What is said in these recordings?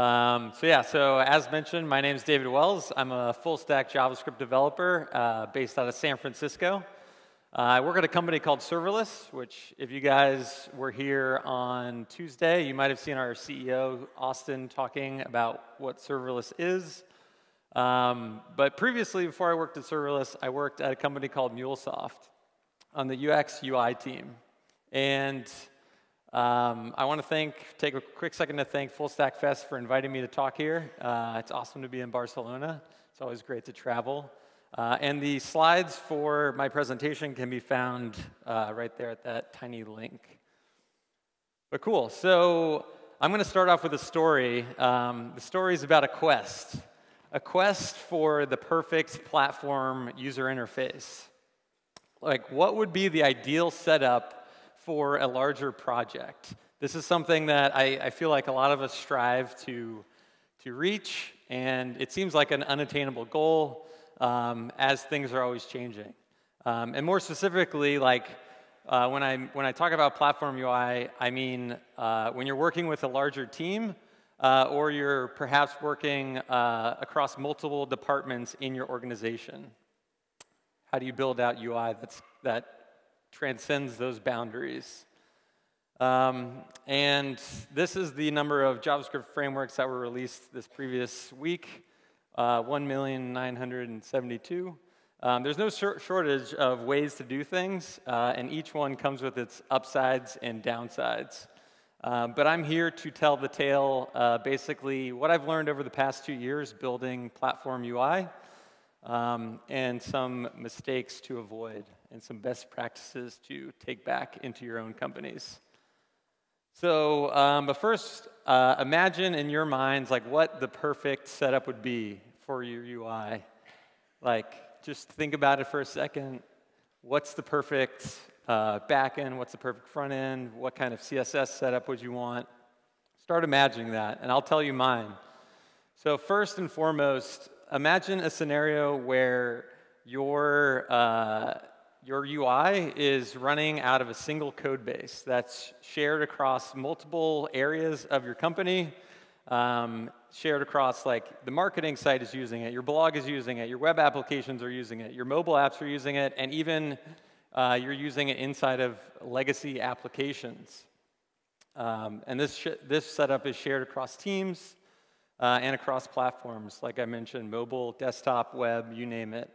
Um, so yeah, so as mentioned, my name is David Wells. I'm a full stack JavaScript developer uh, based out of San Francisco. Uh, I work at a company called Serverless, which if you guys were here on Tuesday, you might have seen our CEO, Austin, talking about what Serverless is. Um, but previously, before I worked at Serverless, I worked at a company called MuleSoft on the UX UI team. And um, I want to thank, take a quick second to thank Full Stack Fest for inviting me to talk here. Uh, it's awesome to be in Barcelona. It's always great to travel. Uh, and the slides for my presentation can be found uh, right there at that tiny link. But cool, so I'm going to start off with a story. Um, the story is about a quest, a quest for the perfect platform user interface. Like, what would be the ideal setup for a larger project? This is something that I, I feel like a lot of us strive to, to reach, and it seems like an unattainable goal um, as things are always changing. Um, and more specifically, like uh, when, I, when I talk about platform UI, I mean uh, when you're working with a larger team uh, or you're perhaps working uh, across multiple departments in your organization. How do you build out UI that's, that transcends those boundaries? Um, and this is the number of JavaScript frameworks that were released this previous week, uh, 1,972. Um, there's no shortage of ways to do things, uh, and each one comes with its upsides and downsides. Uh, but I'm here to tell the tale, uh, basically, what I've learned over the past two years building platform UI um, and some mistakes to avoid and some best practices to take back into your own companies. So, um, but first, uh, imagine in your minds like what the perfect setup would be for your UI. Like, just think about it for a second. What's the perfect uh, back end? What's the perfect front end? What kind of CSS setup would you want? Start imagining that, and I'll tell you mine. So, first and foremost, imagine a scenario where your, uh, your UI is running out of a single code base that's shared across multiple areas of your company, um, shared across like the marketing site is using it, your blog is using it, your web applications are using it, your mobile apps are using it, and even uh, you're using it inside of legacy applications. Um, and this, this setup is shared across teams, uh, and across platforms, like I mentioned, mobile, desktop, web, you name it.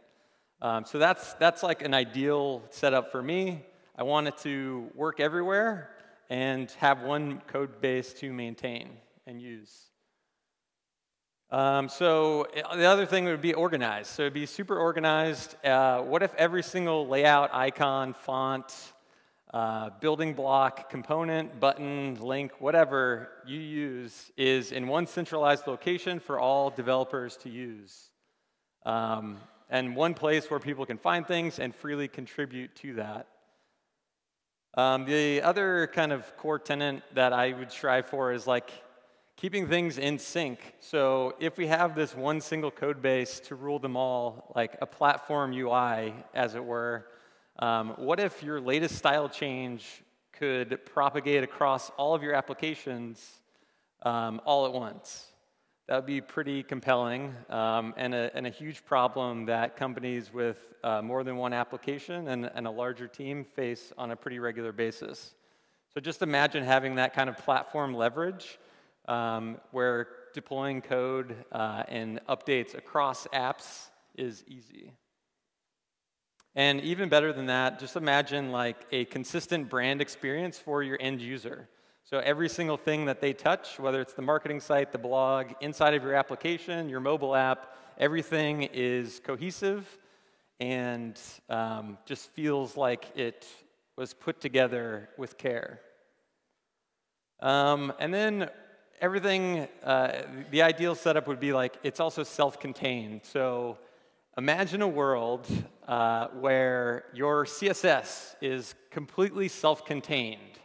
Um, so that's, that's like an ideal setup for me. I want it to work everywhere and have one code base to maintain and use. Um, so the other thing would be organized. So it'd be super organized. Uh, what if every single layout, icon, font, uh, building block, component, button, link, whatever you use is in one centralized location for all developers to use. Um, and one place where people can find things and freely contribute to that. Um, the other kind of core tenet that I would strive for is like keeping things in sync. So if we have this one single code base to rule them all, like a platform UI, as it were, um, what if your latest style change could propagate across all of your applications um, all at once? That would be pretty compelling um, and, a, and, a, huge problem that companies with uh, more than one application and, and, a larger team face on a pretty regular basis. So just imagine having that kind of platform leverage um, where deploying code uh, and updates across apps is easy. And even better than that, just imagine like a consistent brand experience for your end user. So every single thing that they touch, whether it's the marketing site, the blog, inside of your application, your mobile app, everything is cohesive and um, just feels like it was put together with care. Um, and then everything, uh, the ideal setup would be like it's also self-contained. So Imagine a world uh, where your CSS is completely self-contained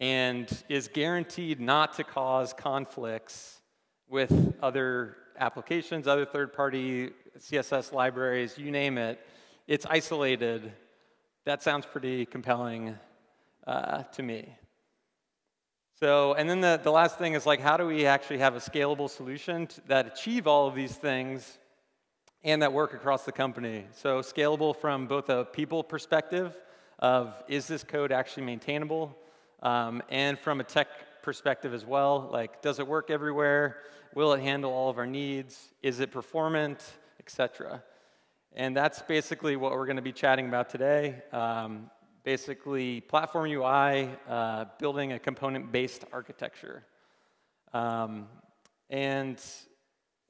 and is guaranteed not to cause conflicts with other applications, other third-party CSS libraries, you name it. It's isolated. That sounds pretty compelling uh, to me. So, and then the, the last thing is like, how do we actually have a scalable solution that achieve all of these things and that work across the company? So, scalable from both a people perspective of is this code actually maintainable, um, and from a tech perspective as well, like does it work everywhere? Will it handle all of our needs? Is it performant, etc. And that's basically what we're going to be chatting about today. Um, basically platform UI, uh, building a component-based architecture. Um, and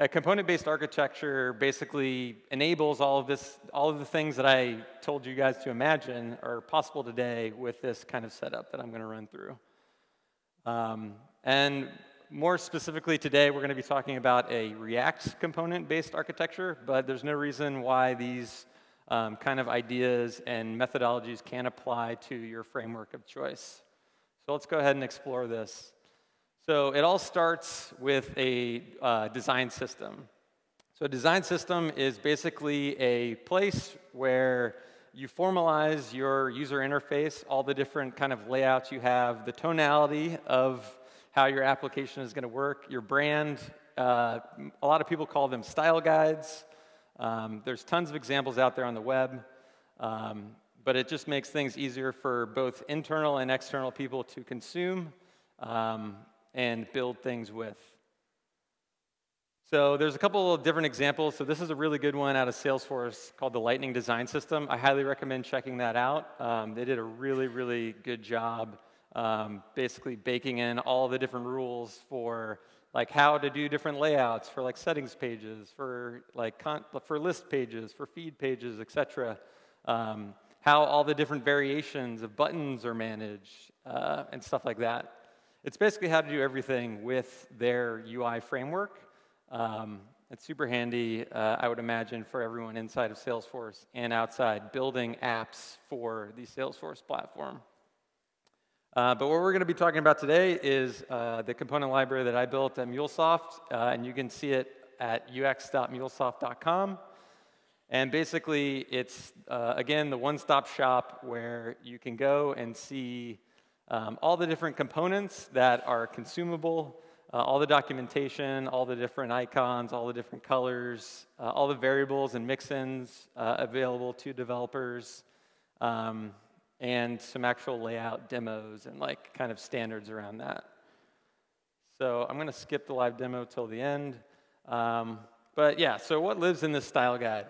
a component-based architecture basically enables all of this, all of the things that I told you guys to imagine are possible today with this kind of setup that I'm going to run through. Um, and more specifically today, we're going to be talking about a React component-based architecture, but there's no reason why these um, kind of ideas and methodologies can apply to your framework of choice. So let's go ahead and explore this. So it all starts with a uh, design system. So a design system is basically a place where you formalize your user interface, all the different kind of layouts you have, the tonality of how your application is going to work, your brand. Uh, a lot of people call them style guides. Um, there's tons of examples out there on the web, um, but it just makes things easier for both internal and external people to consume um, and build things with. So there's a couple of different examples. So this is a really good one out of Salesforce called the Lightning Design System. I highly recommend checking that out. Um, they did a really, really good job um, basically baking in all the different rules for like how to do different layouts for like settings pages, for like for list pages, for feed pages, etc. Um, how all the different variations of buttons are managed uh, and stuff like that. It's basically how to do everything with their UI framework. Um, it's super handy, uh, I would imagine, for everyone inside of Salesforce and outside building apps for the Salesforce platform. Uh, but what we're going to be talking about today is uh, the component library that I built at MuleSoft, uh, and you can see it at ux.mulesoft.com. And basically, it's, uh, again, the one-stop shop where you can go and see um, all the different components that are consumable, uh, all the documentation, all the different icons, all the different colors, uh, all the variables and mix-ins available to developers. Um, and some actual layout demos and like kind of standards around that. So I'm going to skip the live demo till the end. Um, but yeah, so what lives in this style guide?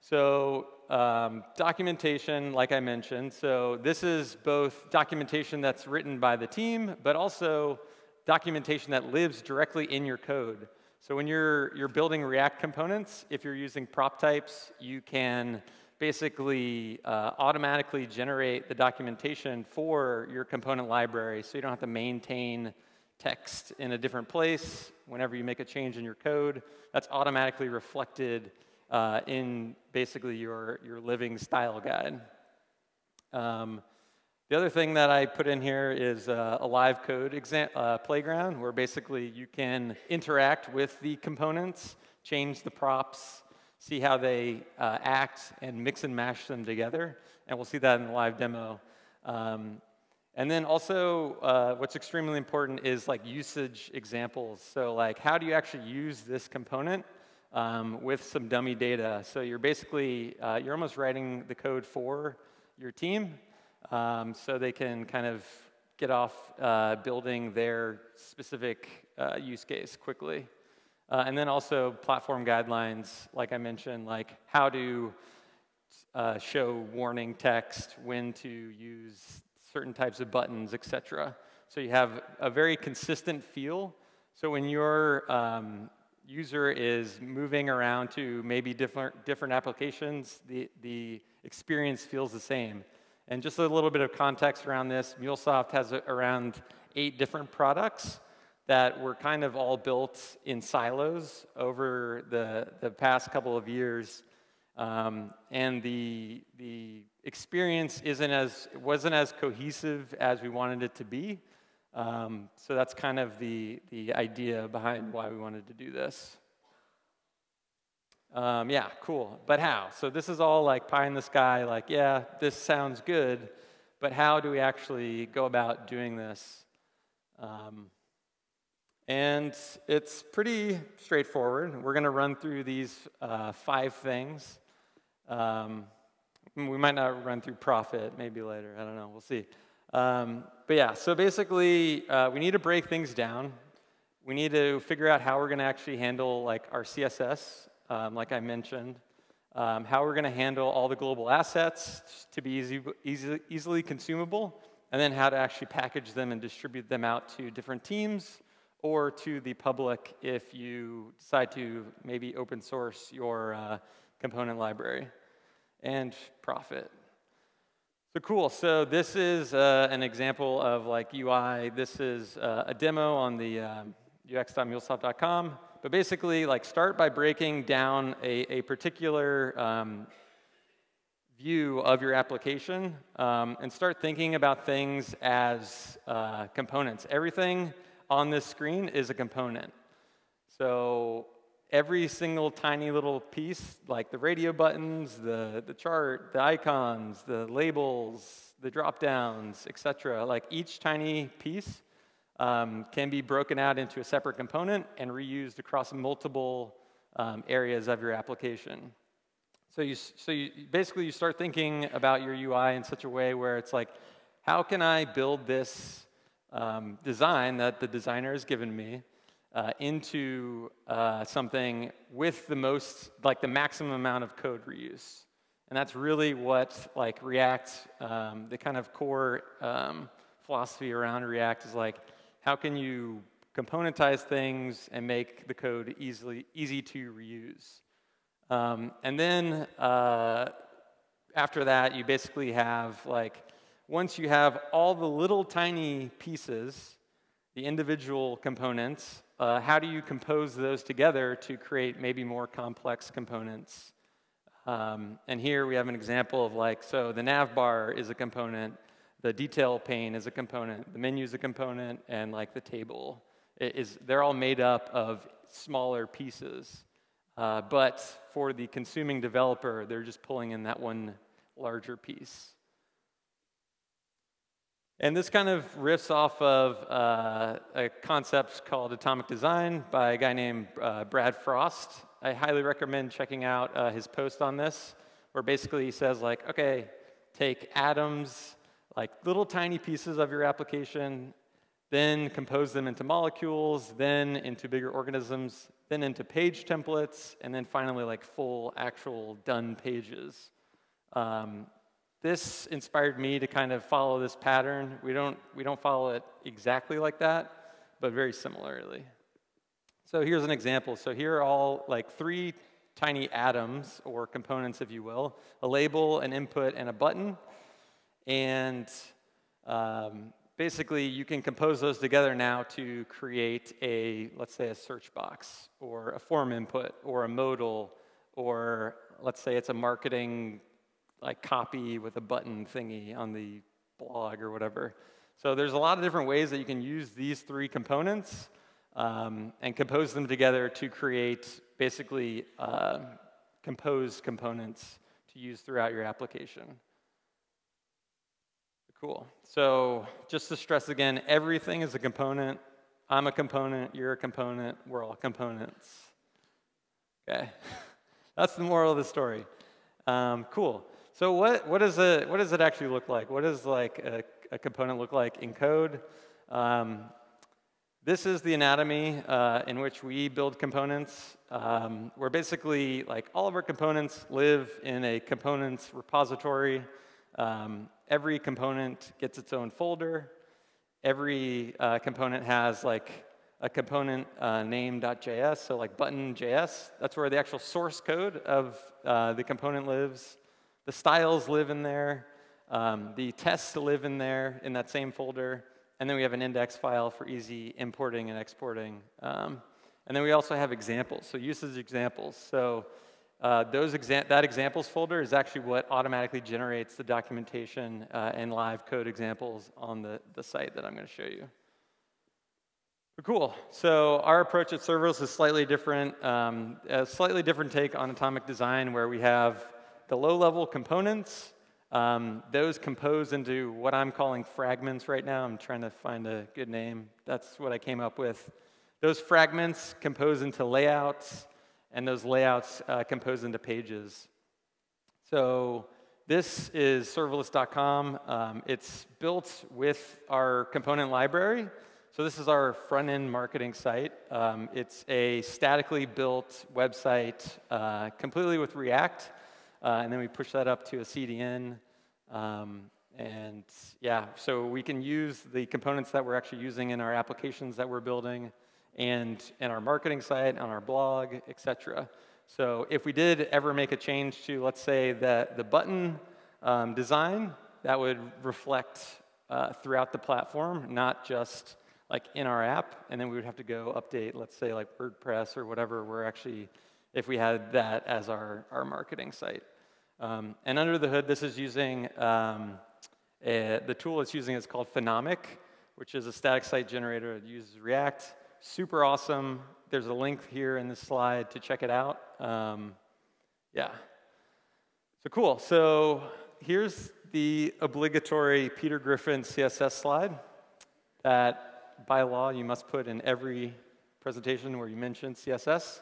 So um, documentation, like I mentioned. So this is both documentation that's written by the team, but also documentation that lives directly in your code. So when you're, you're building React components, if you're using prop types, you can basically uh, automatically generate the documentation for your component library so you don't have to maintain text in a different place whenever you make a change in your code. That's automatically reflected uh, in basically your, your living style guide. Um, the other thing that I put in here is uh, a live code uh, playground where basically you can interact with the components, change the props, see how they uh, act and mix and mash them together. And we'll see that in the live demo. Um, and then also, uh, what's extremely important is like usage examples. So like, how do you actually use this component um, with some dummy data? So you're basically, uh, you're almost writing the code for your team um, so they can kind of get off uh, building their specific uh, use case quickly. Uh, and then also platform guidelines, like I mentioned, like how to uh, show warning text, when to use certain types of buttons, etc. So you have a very consistent feel. So when your um, user is moving around to maybe different, different applications, the, the experience feels the same. And just a little bit of context around this, MuleSoft has around eight different products that were kind of all built in silos over the, the past couple of years. Um, and the, the experience isn't as, wasn't as cohesive as we wanted it to be. Um, so that's kind of the, the idea behind why we wanted to do this. Um, yeah, cool. But how? So this is all like pie in the sky, like, yeah, this sounds good, but how do we actually go about doing this? Um, and it's pretty straightforward. We're going to run through these uh, five things. Um, we might not run through profit, maybe later. I don't know. We'll see. Um, but yeah, so basically, uh, we need to break things down. We need to figure out how we're going to actually handle like our CSS, um, like I mentioned, um, how we're going to handle all the global assets to be easy, easy, easily consumable, and then how to actually package them and distribute them out to different teams or to the public if you decide to maybe open source your uh, component library and profit. So cool. So this is uh, an example of like UI. This is uh, a demo on the um, ux.mulesoft.com. But basically, like start by breaking down a, a particular um, view of your application um, and start thinking about things as uh, components. Everything on this screen is a component. So every single tiny little piece, like the radio buttons, the, the chart, the icons, the labels, the drop downs, etc., like each tiny piece um, can be broken out into a separate component and reused across multiple um, areas of your application. So, you, so you, basically you start thinking about your UI in such a way where it's like, how can I build this um, design that the designer has given me uh, into uh, something with the most, like the maximum amount of code reuse. And that's really what like React, um, the kind of core um, philosophy around React is like, how can you componentize things and make the code easily easy to reuse? Um, and then uh, after that, you basically have like once you have all the little tiny pieces, the individual components, uh, how do you compose those together to create maybe more complex components? Um, and here we have an example of like, so the nav bar is a component, the detail pane is a component, the menu is a component, and like the table is, they're all made up of smaller pieces. Uh, but for the consuming developer, they're just pulling in that one larger piece. And this kind of riffs off of uh, a concept called atomic design by a guy named uh, Brad Frost. I highly recommend checking out uh, his post on this, where basically he says like, okay, take atoms, like little tiny pieces of your application, then compose them into molecules, then into bigger organisms, then into page templates, and then finally like full actual done pages. Um, this inspired me to kind of follow this pattern. We don't, we don't follow it exactly like that, but very similarly. So here's an example. So here are all like three tiny atoms or components, if you will, a label, an input, and a button. And um, basically, you can compose those together now to create a, let's say, a search box, or a form input, or a modal, or let's say it's a marketing like copy with a button thingy on the blog or whatever. So there's a lot of different ways that you can use these three components um, and compose them together to create basically uh, composed components to use throughout your application. Cool. So just to stress again, everything is a component. I'm a component, you're a component, we're all components. Okay, that's the moral of the story. Um, cool. So what, what, is it, what does it actually look like? What does like a, a component look like in code? Um, this is the anatomy uh, in which we build components, um, where basically like all of our components live in a components repository. Um, every component gets its own folder. Every uh, component has like a component uh, name.js, so like button.js. That's where the actual source code of uh, the component lives. The styles live in there. Um, the tests live in there in that same folder. And then we have an index file for easy importing and exporting. Um, and then we also have examples, so usage examples. So uh, those exa that examples folder is actually what automatically generates the documentation uh, and live code examples on the, the site that I'm going to show you. Cool. So our approach at serverless is slightly different, um, a slightly different take on atomic design where we have the low-level components, Um, those compose into what I'm calling fragments right now. I'm trying to find a good name. That's what I came up with. Those fragments compose into layouts, and those layouts uh, compose into pages. So this is serverless.com. Um, it's built with our component library. So this is our front-end marketing site. Um, it's a statically built website uh, completely with React. Uh, and then we push that up to a CDN. Um, and yeah, so we can use the components that we're actually using in our applications that we're building and in our marketing site, on our blog, etc. So if we did ever make a change to, let's say, that the button um, design, that would reflect uh, throughout the platform, not just like in our app, and then we would have to go update, let's say, like WordPress or whatever we're actually, if we had that as our, our marketing site. Um, and under the hood, this is using, um, a, the tool it's using is called Phenomic, which is a static site generator that uses React. Super awesome. There's a link here in the slide to check it out. Um, yeah. So cool. So here's the obligatory Peter Griffin CSS slide that by law you must put in every presentation where you mention CSS.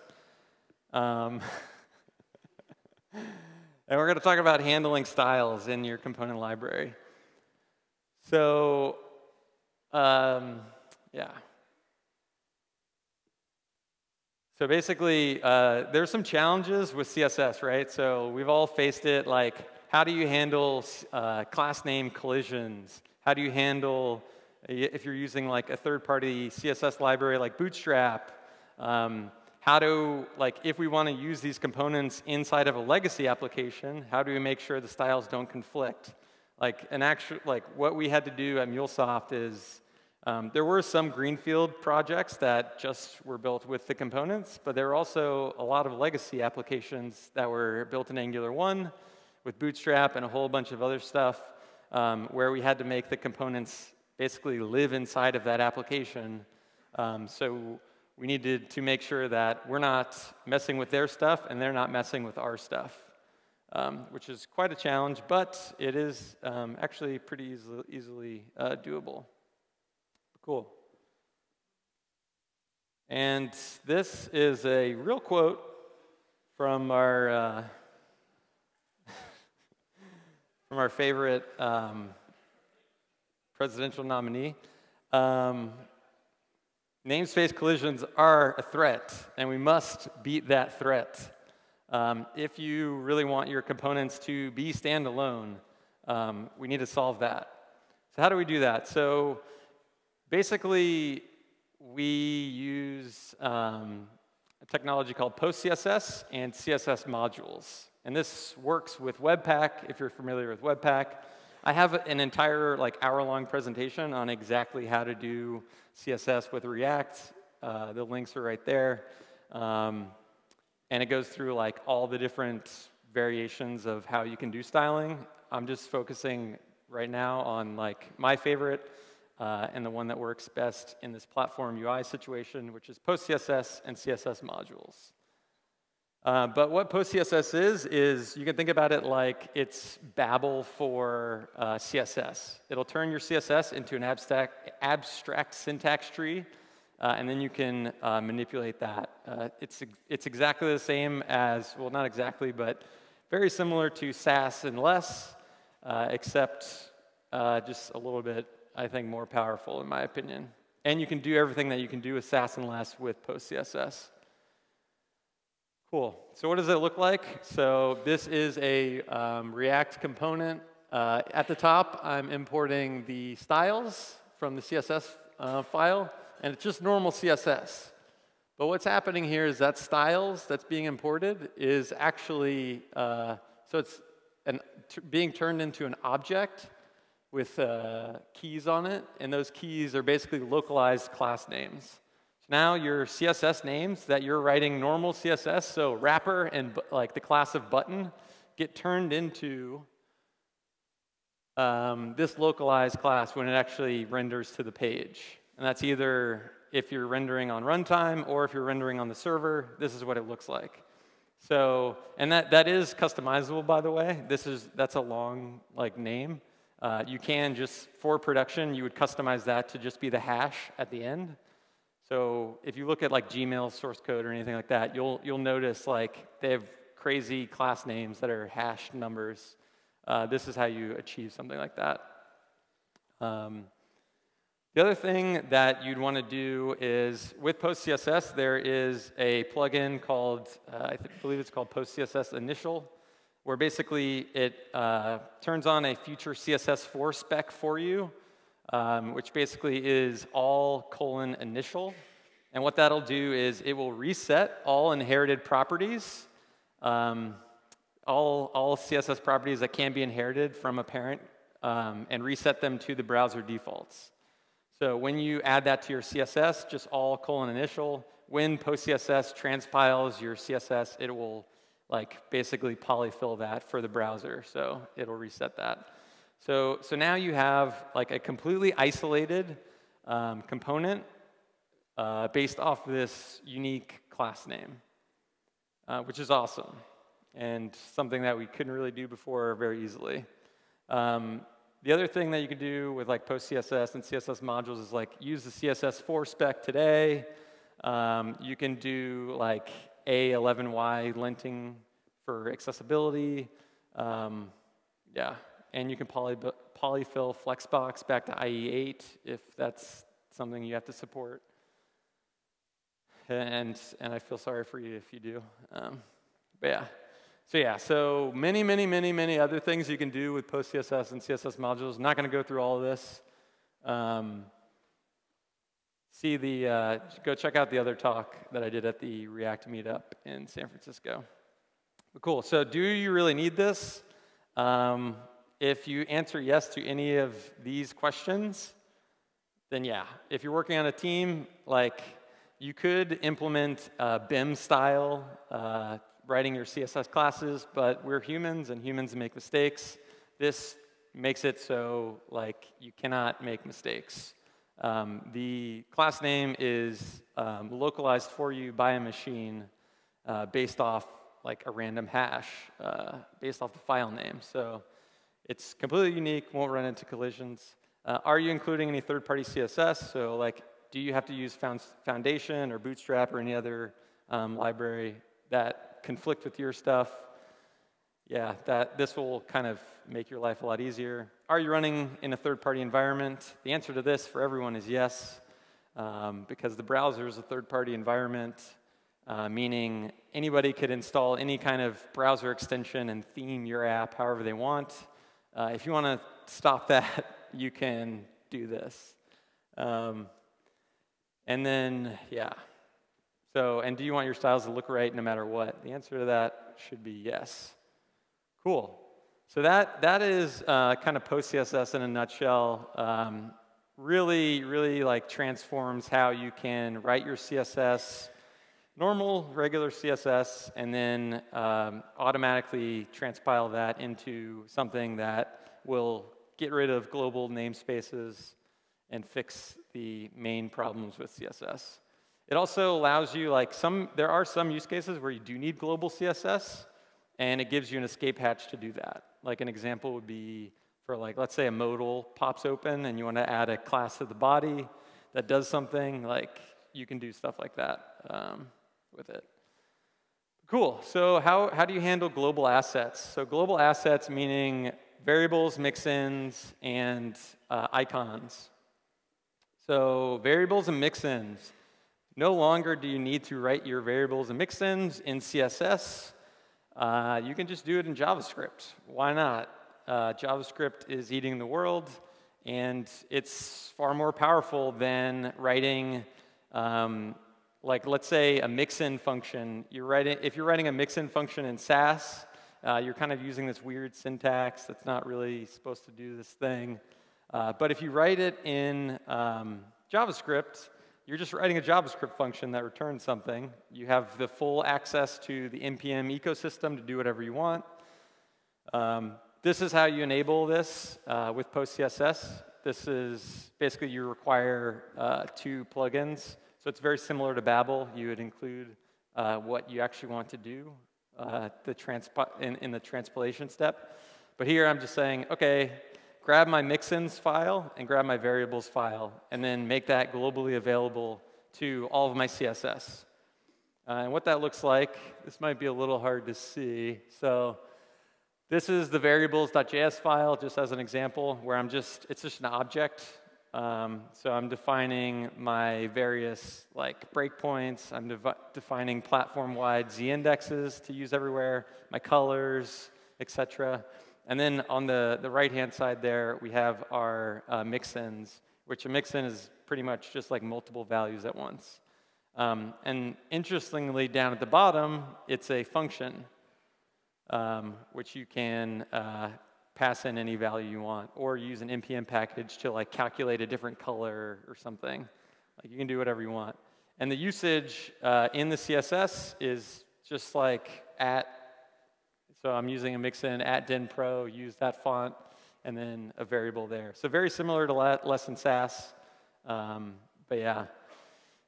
And we're going to talk about handling styles in your component library. So, um, yeah. So basically, uh, there's some challenges with CSS, right? So we've all faced it, like how do you handle uh, class name collisions? How do you handle, if you're using like a third-party CSS library like Bootstrap, um, how do, like, if we want to use these components inside of a legacy application, how do we make sure the styles don't conflict? Like, an actual, like, what we had to do at MuleSoft is um, there were some greenfield projects that just were built with the components, but there were also a lot of legacy applications that were built in Angular 1 with Bootstrap and a whole bunch of other stuff um, where we had to make the components basically live inside of that application. Um, so we needed to make sure that we're not messing with their stuff and they're not messing with our stuff, um, which is quite a challenge, but it is um, actually pretty easily, easily uh, doable. Cool. And this is a real quote from our uh, from our favorite um, presidential nominee. Um, Namespace collisions are a threat, and we must beat that threat. Um, if you really want your components to be standalone, um, we need to solve that. So how do we do that? So basically, we use um, a technology called PostCSS and CSS modules. And this works with Webpack, if you're familiar with Webpack. I have an entire like hour-long presentation on exactly how to do CSS with React. Uh, the links are right there. Um, and it goes through like all the different variations of how you can do styling. I'm just focusing right now on like my favorite uh, and the one that works best in this platform UI situation, which is PostCSS and CSS modules. Uh, but what PostCSS is, is you can think about it like it's Babel for uh, CSS. It'll turn your CSS into an abstract, abstract syntax tree, uh, and then you can uh, manipulate that. Uh, it's, it's exactly the same as, well, not exactly, but very similar to Sass and less, except just a little bit, I think, more powerful in my opinion. And you can do everything that you can do with Sass and less with PostCSS. Cool. So what does it look like? So this is a um, React component. Uh, at the top, I'm importing the styles from the CSS uh, file, and it's just normal CSS. But what's happening here is that styles that's being imported is actually, uh, so it's an, being turned into an object with uh, keys on it, and those keys are basically localized class names. Now your CSS names that you're writing normal CSS, so wrapper and like the class of button, get turned into um, this localized class when it actually renders to the page. And that's either if you're rendering on runtime or if you're rendering on the server, this is what it looks like. So, and that, that is customizable, by the way. This is, that's a long like name. Uh, you can just, for production, you would customize that to just be the hash at the end. So if you look at like Gmail source code or anything like that, you'll, you'll notice like they have crazy class names that are hash numbers. Uh, this is how you achieve something like that. Um, the other thing that you'd want to do is with PostCSS, there is a plugin called, uh, I believe it's called PostCSS Initial, where basically it uh, turns on a future CSS4 spec for you um, which basically is all colon initial. And what that'll do is it will reset all inherited properties, um, all, all CSS properties that can be inherited from a parent, um, and reset them to the browser defaults. So when you add that to your CSS, just all colon initial, when PostCSS transpiles your CSS, it will like basically polyfill that for the browser. So it'll reset that. So, so now you have like a completely isolated um, component uh, based off this unique class name, uh, which is awesome and something that we couldn't really do before very easily. Um, the other thing that you can do with like PostCSS and CSS modules is like use the CSS4 spec today. Um, you can do like A11Y linting for accessibility. Um, yeah, and you can poly, polyfill Flexbox back to IE8 if that's something you have to support. And, and I feel sorry for you if you do. Um, but yeah. So yeah, so many, many, many, many other things you can do with PostCSS and CSS modules. I'm Not going to go through all of this. Um, see the, uh, go check out the other talk that I did at the React meetup in San Francisco. But cool, so do you really need this? Um, if you answer yes to any of these questions, then yeah. If you're working on a team, like you could implement uh, BEM style uh, writing your CSS classes, but we're humans and humans make mistakes. This makes it so like you cannot make mistakes. Um, the class name is um, localized for you by a machine uh, based off like a random hash, uh, based off the file name. So it's completely unique, won't run into collisions. Uh, are you including any third-party CSS? So like, do you have to use Foundation or Bootstrap or any other um, library that conflict with your stuff? Yeah, that, this will kind of make your life a lot easier. Are you running in a third-party environment? The answer to this for everyone is yes, um, because the browser is a third-party environment, uh, meaning anybody could install any kind of browser extension and theme your app however they want. Uh, if you want to stop that, you can do this. Um, and then, yeah. So, and do you want your styles to look right no matter what? The answer to that should be yes. Cool. So that, that is uh, kind of PostCSS in a nutshell. Um, really, really like transforms how you can write your CSS normal, regular CSS, and then um, automatically transpile that into something that will get rid of global namespaces and fix the main problems with CSS. It also allows you, like some, there are some use cases where you do need global CSS, and it gives you an escape hatch to do that. Like an example would be for like, let's say a modal pops open and you want to add a class to the body that does something, like you can do stuff like that. Um, with it. Cool. So how, how do you handle global assets? So global assets meaning variables, mixins, and uh, icons. So variables and mixins. No longer do you need to write your variables and mixins in CSS. Uh, you can just do it in JavaScript. Why not? Uh, JavaScript is eating the world, and it's far more powerful than writing um, like let's say a mixin function, you're writing, if you're writing a mixin function in Sass, uh, you're kind of using this weird syntax that's not really supposed to do this thing. Uh, but if you write it in um, JavaScript, you're just writing a JavaScript function that returns something. You have the full access to the NPM ecosystem to do whatever you want. Um, this is how you enable this uh, with PostCSS. This is basically you require uh, two plugins. So it's very similar to Babel. You would include uh, what you actually want to do uh, the transpo in, in the transpilation step. But here I'm just saying, okay, grab my mixins file and grab my variables file, and then make that globally available to all of my CSS. Uh, and what that looks like, this might be a little hard to see. So this is the variables.js file, just as an example, where I'm just, it's just an object. Um, so I'm defining my various like breakpoints. I'm defining platform-wide z-indexes to use everywhere, my colors, etc. And then on the, the right-hand side there, we have our uh, mixins, which a mixin is pretty much just like multiple values at once. Um, and interestingly, down at the bottom, it's a function um, which you can uh, pass in any value you want, or use an npm package to like calculate a different color or something. Like you can do whatever you want. And the usage uh, in the CSS is just like at, so I'm using a mixin at den pro, use that font, and then a variable there. So very similar to less than Sass, um, but yeah.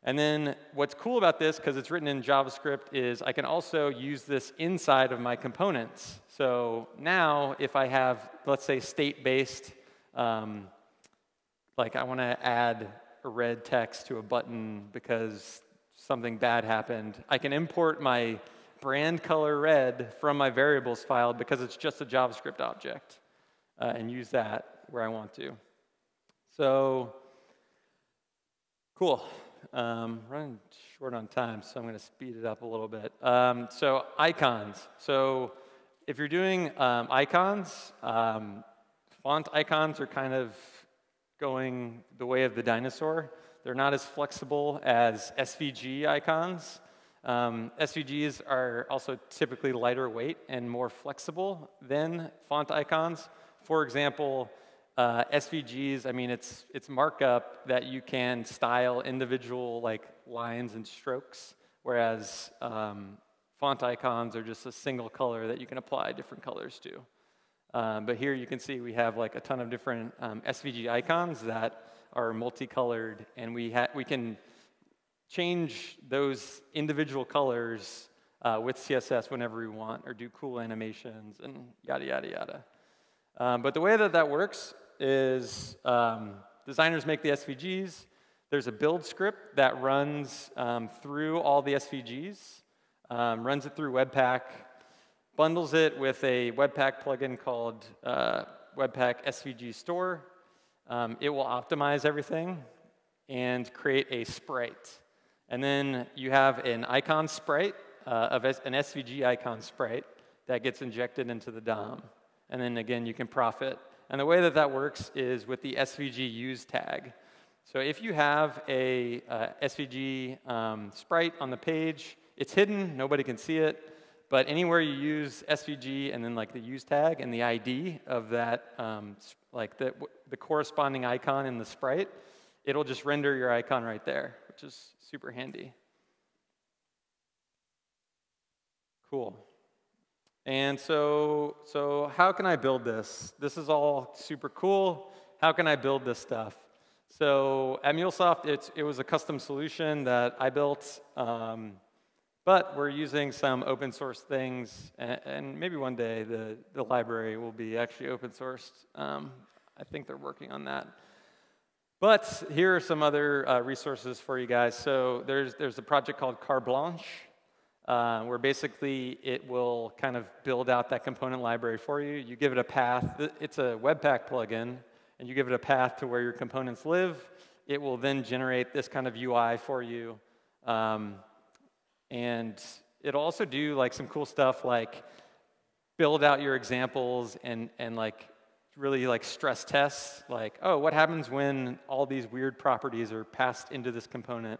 And then what's cool about this, because it's written in JavaScript, is I can also use this inside of my components. So now if I have, let's say, state-based, um, like I want to add a red text to a button because something bad happened, I can import my brand color red from my variables file because it's just a JavaScript object uh, and use that where I want to. So, cool. Um, running short on time, so I'm going to speed it up a little bit. Um, so icons. So if you're doing um, icons, um, font icons are kind of going the way of the dinosaur. They're not as flexible as SVG icons. Um, SVGs are also typically lighter weight and more flexible than font icons. For example, uh, SVGs, I mean, it's, it's markup that you can style individual like lines and strokes, whereas um, font icons are just a single color that you can apply different colors to. Um, but here you can see we have like a ton of different um, SVG icons that are multicolored, and we, we can change those individual colors uh, with CSS whenever we want, or do cool animations, and yada, yada, yada. Um, but the way that that works is um, designers make the SVGs. There's a build script that runs um, through all the SVGs, um, runs it through Webpack, bundles it with a Webpack plugin called uh, Webpack SVG Store. Um, it will optimize everything and create a sprite. And then you have an icon sprite, uh, of an SVG icon sprite that gets injected into the DOM. And then again, you can profit and the way that that works is with the SVG use tag. So if you have a uh, SVG um, sprite on the page, it's hidden, nobody can see it, but anywhere you use SVG and then like the use tag and the ID of that, um, like the, the corresponding icon in the sprite, it'll just render your icon right there, which is super handy. Cool. And so, so how can I build this? This is all super cool. How can I build this stuff? So at MuleSoft, it's, it was a custom solution that I built, um, but we're using some open source things, and, and, maybe one day the, the library will be actually open sourced. Um, I think they're working on that. But here are some other uh, resources for you guys. So there's, there's a project called Carte Blanche uh, where basically it will kind of build out that component library for you. You give it a path. It's a Webpack plugin, and you give it a path to where your components live. It will then generate this kind of UI for you. Um, and it'll also do like some cool stuff like build out your examples and, and like really like stress tests like oh what happens when all these weird properties are passed into this component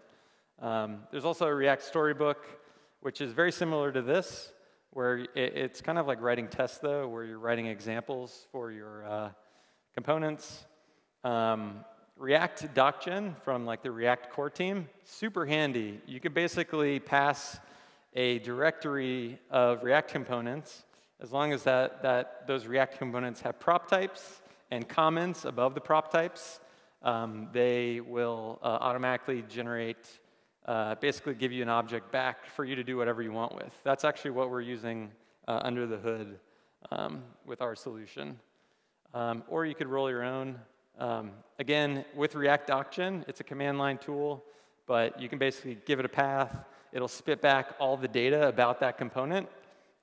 um, there's also a react storybook which is very similar to this, where it, it's kind of like writing tests, though, where you're writing examples for your uh, components. Um, React DocGen from like the React core team, super handy. You could basically pass a directory of React components as long as that, that those React components have prop types and comments above the prop types. Um, they will uh, automatically generate uh, basically give you an object back for you to do whatever you want with. That's actually what we're using uh, under the hood um, with our solution. Um, or you could roll your own. Um, again, with React DocGen, it's a command line tool, but you can basically give it a path. It'll spit back all the data about that component,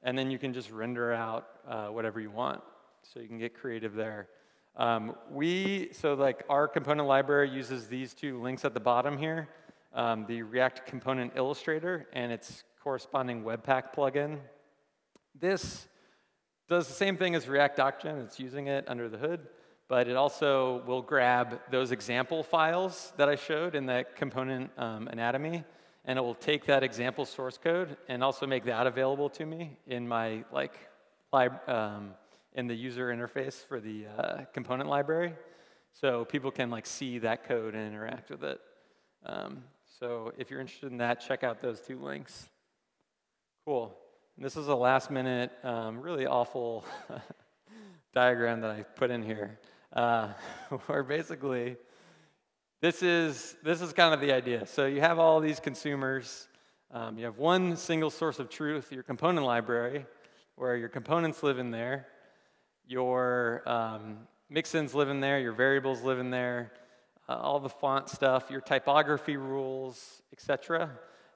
and then you can just render out uh, whatever you want. So you can get creative there. Um, we, so like our component library uses these two links at the bottom here, um, the React Component Illustrator and its corresponding Webpack plugin. This does the same thing as React DocGen, it's using it under the hood, but it also will grab those example files that I showed in that component um, anatomy, and it will take that example source code and also make that available to me in my like um, in the user interface for the uh, component library, so people can like see that code and interact with it. Um, so if you're interested in that, check out those two links. Cool. And this is a last minute, um, really awful diagram that I put in here, uh, where basically this is, this is kind of the idea. So you have all these consumers. Um, you have one single source of truth, your component library, where your components live in there. Your um, mixins live in there, your variables live in there, uh, all the font stuff, your typography rules, etc.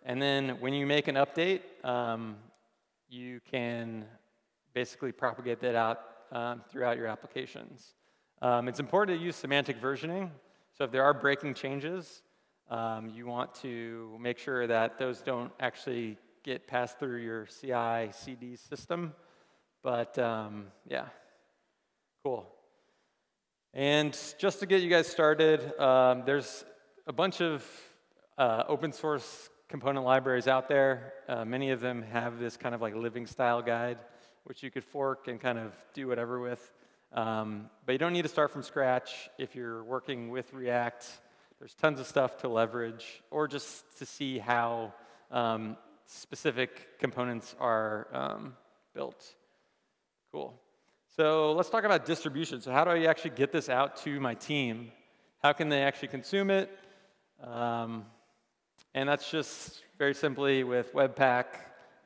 And then when you make an update, um, you can basically propagate that out um, throughout your applications. Um, it's important to use semantic versioning. So if there are breaking changes, um, you want to make sure that those don't actually get passed through your CI CD system. But um, yeah, cool. And just to get you guys started, um, there's a bunch of uh, open source component libraries out there. Uh, many of them have this kind of like living style guide, which you could fork and kind of do whatever with. Um, but you don't need to start from scratch if you're working with React. There's tons of stuff to leverage, or just to see how um, specific components are um, built. Cool. So let's talk about distribution. So how do I actually get this out to my team? How can they actually consume it? Um, and that's just very simply with Webpack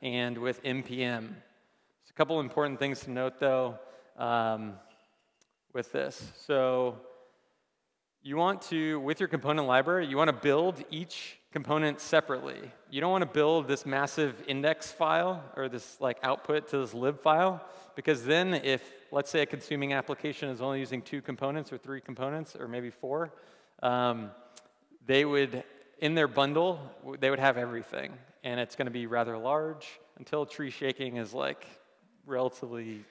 and with NPM. There's a couple important things to note, though, um, with this. So you want to, with your component library, you want to build each component separately. You don't want to build this massive index file or this like output to this lib file, because then if, let's say a consuming application is only using two components or three components or maybe four, um, they would in their bundle, they would have everything. And it's going to be rather large until tree shaking is like relatively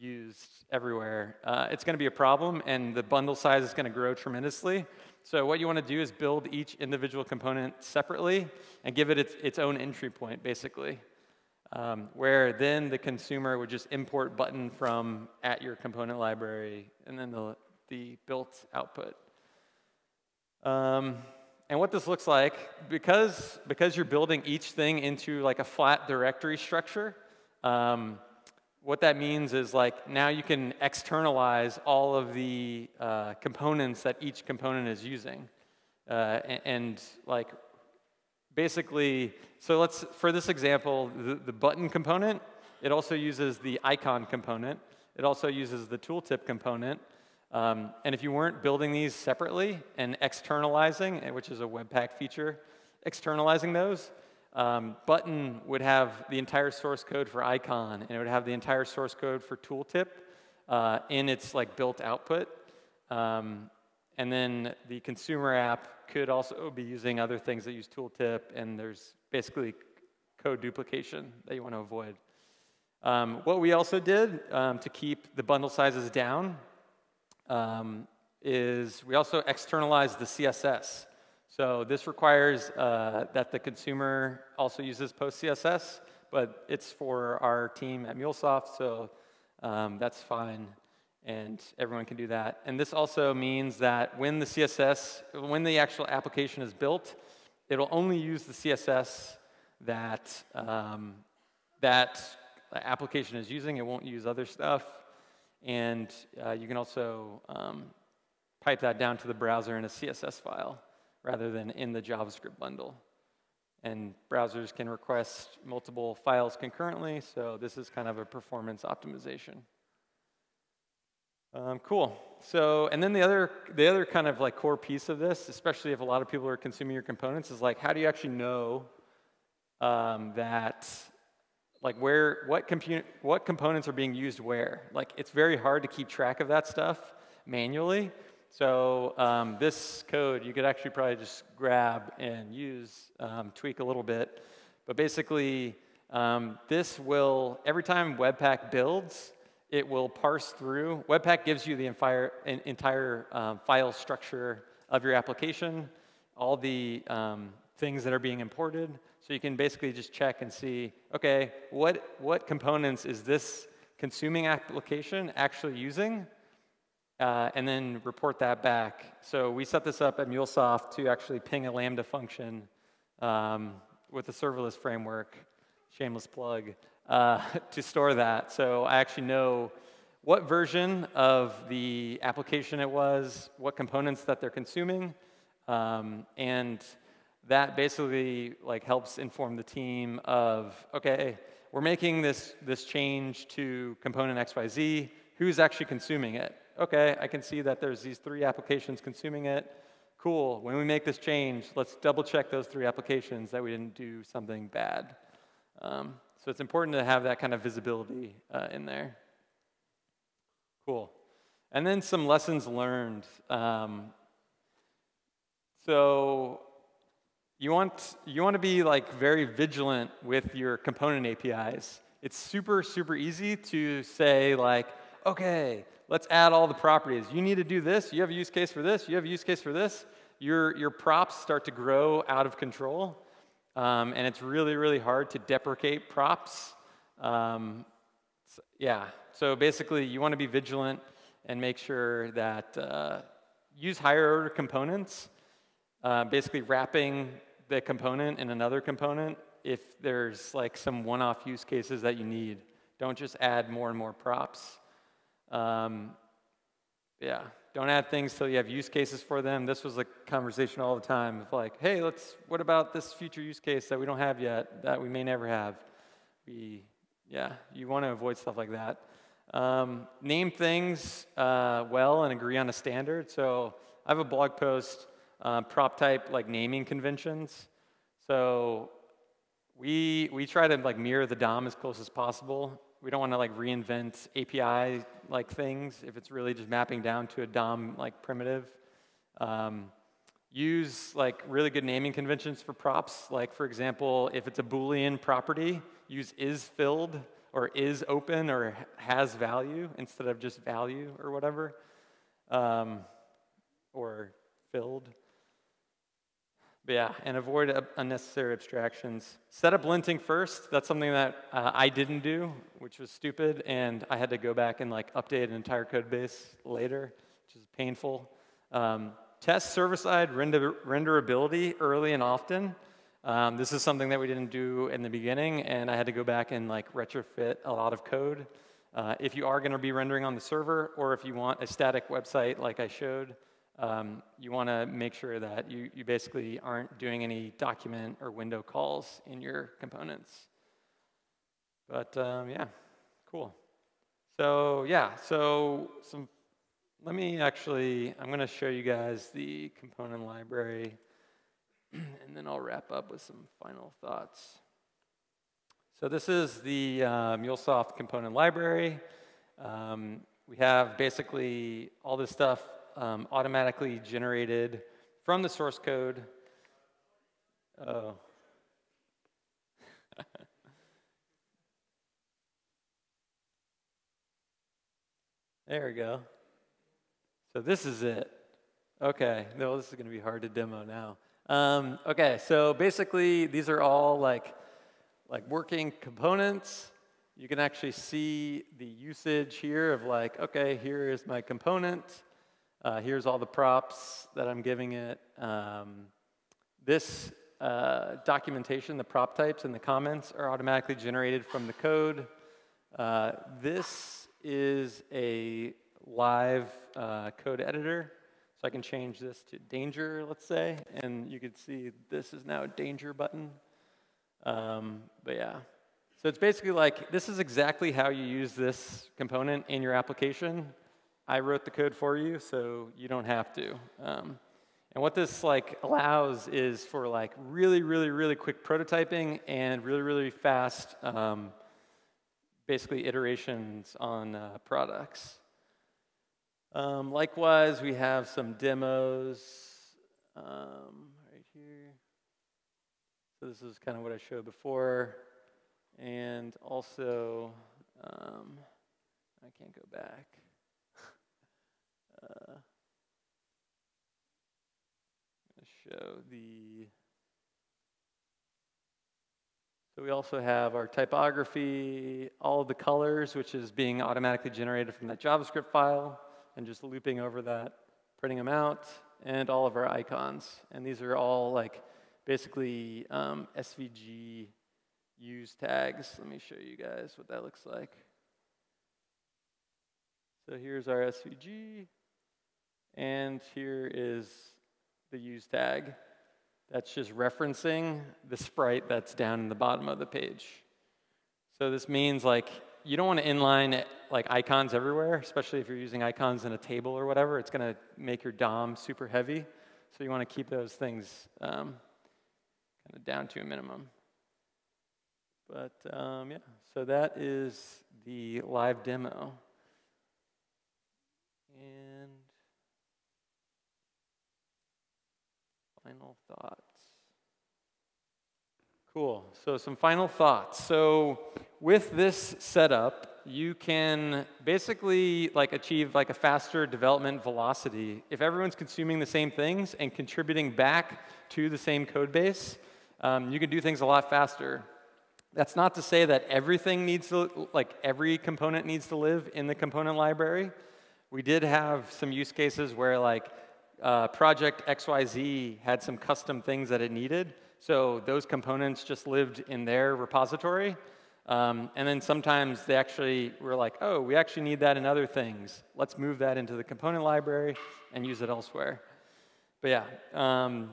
used everywhere. Uh, it's going to be a problem, and the bundle size is going to grow tremendously. So what you want to do is build each individual component separately and give it its, its own entry point, basically. Um, where then the consumer would just import button from at your component library and then the, the built output. Um, and what this looks like, because, because you're building each thing into like a flat directory structure, um, what that means is like now you can externalize all of the uh, components that each component is using. Uh, and, and, like basically, so let's, for this example, the, the button component, it also uses the icon component. It also uses the tooltip component. Um, and if you weren't building these separately and externalizing, eh, which is a Webpack feature, externalizing those, um, Button would have the entire source code for icon, and it would have the entire source code for tooltip uh, in its like built output. Um, and then the consumer app could also be using other things that use tooltip, and there's basically code duplication that you want to avoid. Um, what we also did um, to keep the bundle sizes down um, is we also externalize the CSS. So this requires uh, that the consumer also uses PostCSS, but it's for our team at MuleSoft, so um, that's fine, and everyone can do that. And this also means that when the CSS, when the actual application is built, it'll only use the CSS that um, that application is using. It won't use other stuff. And uh, you can also um, pipe that down to the browser in a CSS file rather than in the JavaScript bundle. and browsers can request multiple files concurrently, so this is kind of a performance optimization. Um, cool. So, and then the other, the other kind of like core piece of this, especially if a lot of people are consuming your components, is like, how do you actually know um, that, like, where, what, compu- what components are being used where? Like, it's very hard to keep track of that stuff manually. So um, this code, you could actually probably just grab and use, um, tweak a little bit. But basically, um, this will, every time Webpack builds, it will parse through. Webpack gives you the entire, entire um, file structure of your application, all the um, things that are being imported. So you can basically just check and see, okay, what, what components is this consuming application actually using? Uh, and then report that back. So we set this up at MuleSoft to actually ping a Lambda function um, with the serverless framework, shameless plug, uh, to store that. So I actually know what version of the application it was, what components that they're consuming, um, and that basically like helps inform the team of, okay, we're making this, this change to component XYZ, who's actually consuming it? Okay, I can see that there's these three applications consuming it. Cool, when we make this change, let's double check those three applications that we didn't do something bad. Um, so it's important to have that kind of visibility uh, in there. Cool. And then some lessons learned. Um, so you want, you want to be like very vigilant with your component APIs. It's super, super easy to say like, okay, let's add all the properties. You need to do this. You have a use case for this. You have a use case for this. Your, your props start to grow out of control. Um, and it's really, really hard to deprecate props. Um, so, yeah, so basically, you want to be vigilant and make sure that uh, use higher order components, uh, basically wrapping the component in another component if there's like some one off use cases that you need. Don't just add more and more props. Um, yeah, don't add things till you have use cases for them. This was a conversation all the time of like, hey, let's, what about this future use case that we don't have yet, that we may never have? We, yeah, you want to avoid stuff like that. Um, name things uh, well and agree on a standard. So I have a blog post, uh, prop type like naming conventions. So we, we try to like mirror the DOM as close as possible we don't want to like reinvent API like things if it's really just mapping down to a DOM like primitive. Um, use like really good naming conventions for props. Like for example, if it's a Boolean property, use is filled or is open or has value instead of just value or whatever, um, or filled. But yeah, and avoid unnecessary abstractions. Set up linting first. That's something that uh, I didn't do, which was stupid, and I had to go back and like update an entire code base later, which is painful. Um, test server-side render renderability early and often. Um, this is something that we didn't do in the beginning, and I had to go back and like retrofit a lot of code. Uh, if you are going to be rendering on the server, or if you want a static website like I showed, um, you want to make sure that you, you basically aren't doing any document or window calls in your components. But um, yeah, cool. So yeah, so some, let me actually, I'm going to show you guys the component library, and then I'll wrap up with some final thoughts. So this is the uh, MuleSoft component library. Um, we have basically all this stuff um, automatically generated from the source code. Oh. there we go. So this is it. Okay, no, this is going to be hard to demo now. Um, okay, so basically these are all like, like working components. You can actually see the usage here of like, okay, here is my component. Uh, here's all the props that I'm giving it. Um, this uh, documentation, the prop types and the comments are automatically generated from the code. Uh, this is a live uh, code editor. So I can change this to danger, let's say, and you can see this is now a danger button. Um, but yeah. So it's basically like, this is exactly how you use this component in your application. I wrote the code for you, so you don't have to. Um, and what this like allows is for like really, really, really quick prototyping and really, really fast, um, basically iterations on uh, products. Um, likewise, we have some demos um, right here. So this is kind of what I showed before. And also, um, I can't go back. Show the, so we also have our typography, all of the colors, which is being automatically generated from that JavaScript file, and just looping over that, printing them out, and all of our icons. And these are all like basically um, SVG use tags. Let me show you guys what that looks like. So here's our SVG, and here is the use tag. That's just referencing the sprite that's down in the bottom of the page. So this means like you don't want to inline like icons everywhere, especially if you're using icons in a table or whatever. It's going to make your DOM super heavy. So you want to keep those things um, kind of down to a minimum. But um, yeah, so that is the live demo. And final thoughts. Cool. So some final thoughts. So with this setup, you can basically like achieve like a faster development velocity if everyone's consuming the same things and contributing back to the same code base. Um, you can do things a lot faster. That's not to say that everything needs to, like every component needs to live in the component library. We did have some use cases where like uh, project XYZ had some custom things that it needed. So those components just lived in their repository. Um, and then sometimes they actually were like, oh, we actually need that in other things. Let's move that into the component library and use it elsewhere. But yeah, um,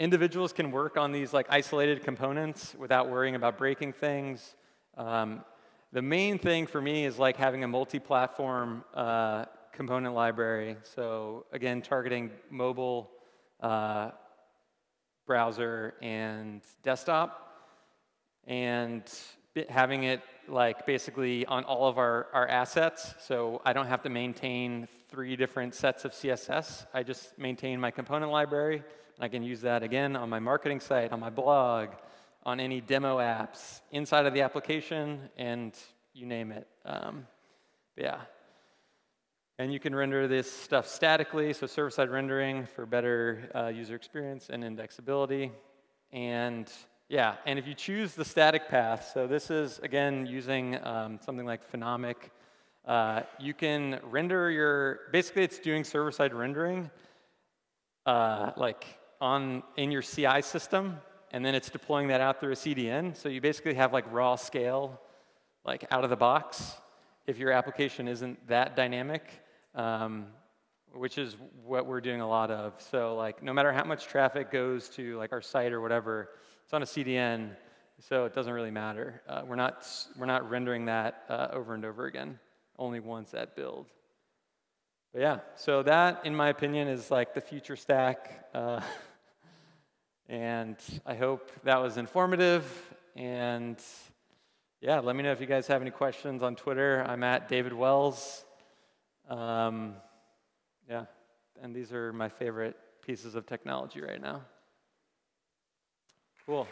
Individuals can work on these like isolated components without worrying about breaking things. Um, the main thing for me is like having a multi-platform uh, component library. So again, targeting mobile, uh, browser, and desktop, and having it like basically on all of our, our assets. So I don't have to maintain three different sets of CSS. I just maintain my component library and I can use that again on my marketing site, on my blog, on any demo apps, inside of the application, and you name it. Um, yeah. And you can render this stuff statically, so server-side rendering for better uh, user experience and indexability. And yeah, and if you choose the static path, so this is, again, using um, something like Phenomic, uh, you can render your, basically it's doing server-side rendering, uh, like on in your CI system, and then it's deploying that out through a CDN. So you basically have like raw scale, like out of the box, if your application isn't that dynamic, um, which is what we're doing a lot of. So like no matter how much traffic goes to like our site or whatever, it's on a CDN, so it doesn't really matter. Uh, we're not we're not rendering that uh, over and over again, only once at build. But yeah, so that, in my opinion, is like the future stack. Uh, and I hope that was informative. And yeah, let me know if you guys have any questions on Twitter. I'm at David Wells. Um, yeah, and these are my favorite pieces of technology right now. Cool.